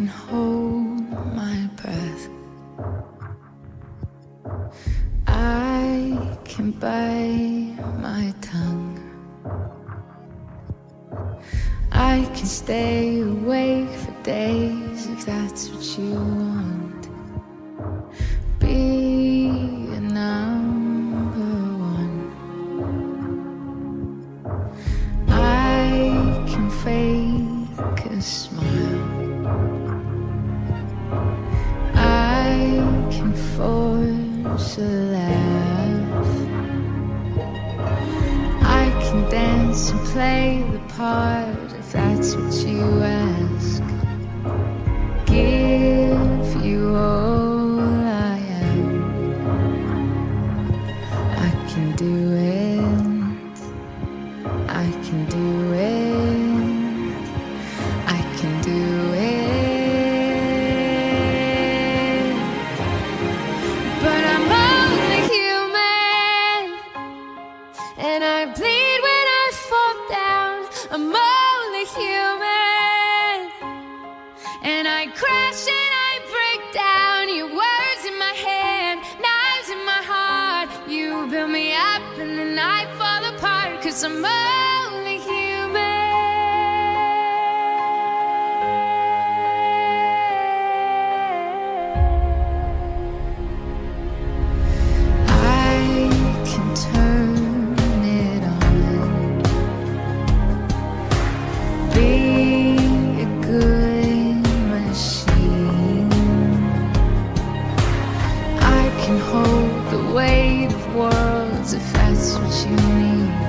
can hold my breath. I can bite my tongue. I can stay awake for days if that's what you want. Be a number one. I can fake a a laugh. I can dance and play the part if that's what you ask. Give you all I am. I can do it. I can do it. And I bleed when I fall down. I'm only human. And I crash and I break down. Your words in my hand, knives in my heart. You build me up and then I fall apart. Cause I'm only can hold the weight of worlds if that's what you